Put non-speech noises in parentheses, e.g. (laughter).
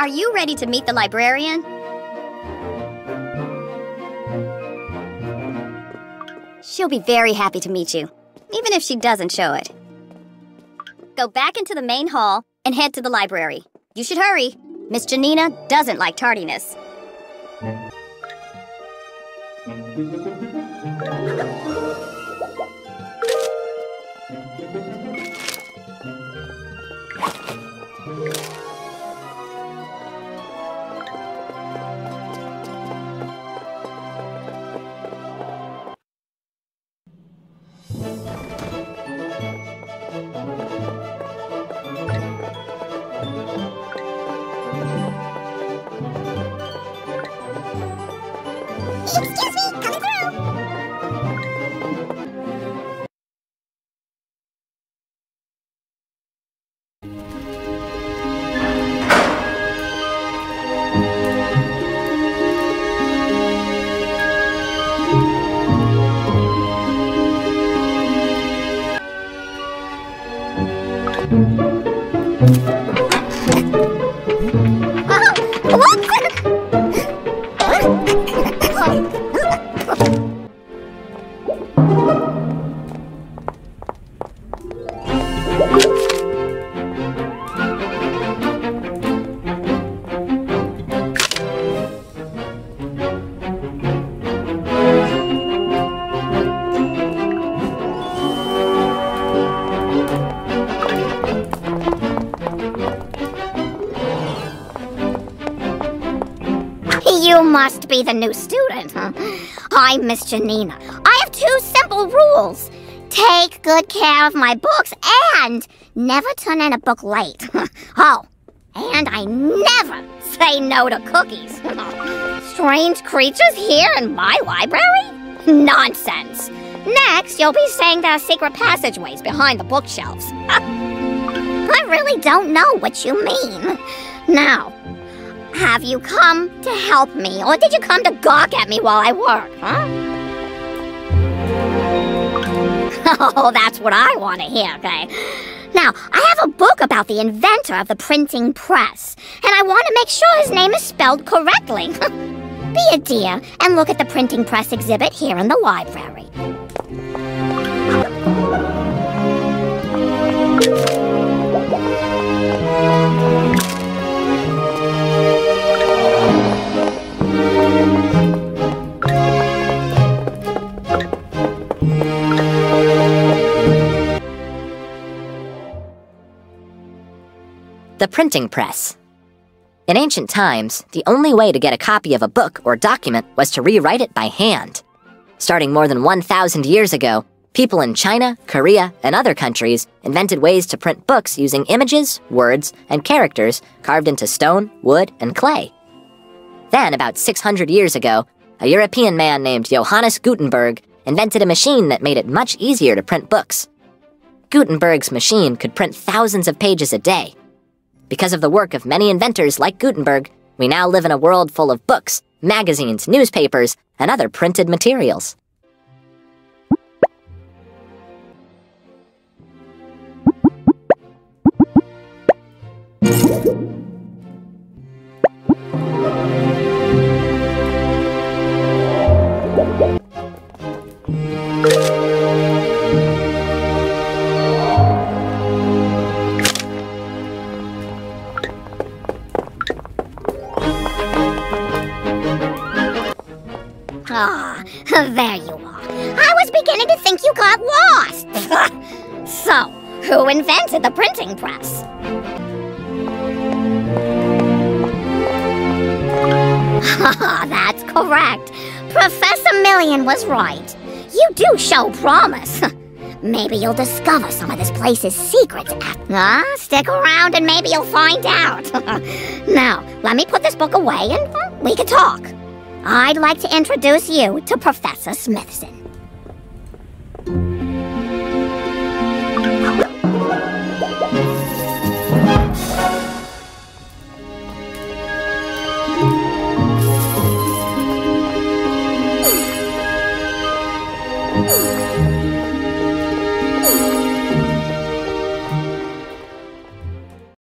Are you ready to meet the librarian? She'll be very happy to meet you, even if she doesn't show it. Go back into the main hall and head to the library. You should hurry. Miss Jenina doesn't like tardiness. You must be the new student, huh? I'm Miss Jenina. I have two simple rules. Take good care of my books and never turn in a book late. (laughs) oh, and I never say no to cookies. (laughs) Strange creatures here in my library? Nonsense. Next, you'll be saying there are secret passageways behind the bookshelves. (laughs) I really don't know what you mean. Now, have you come to help me, or did you come to gawk at me while I work, huh? (laughs) Oh, that's what I want to hear, okay? Now, I have a book about the inventor of the printing press, and I want to make sure his name is spelled correctly. (laughs) Be a dear and look at the printing press exhibit here in the library. The printing press. In ancient times, the only way to get a copy of a book or document was to rewrite it by hand. Starting more than 1,000 years ago, people in China, Korea, and other countries invented ways to print books using images, words, and characters carved into stone, wood, and clay. Then, about 600 years ago, a European man named Johannes Gutenberg invented a machine that made it much easier to print books. Gutenberg's machine could print thousands of pages a day. Because of the work of many inventors like Gutenberg, we now live in a world full of books, magazines, newspapers, and other printed materials. Ah, (laughs) there you are. I was beginning to think you got lost. (laughs) so, who invented the printing press? (laughs) That's correct. Professor Million was right. You do show promise. Maybe you'll discover some of this place's secrets. Ah, stick around and maybe you'll find out. now, let me put this book away and well, we can talk. I'd like to introduce you to Professor Smithson.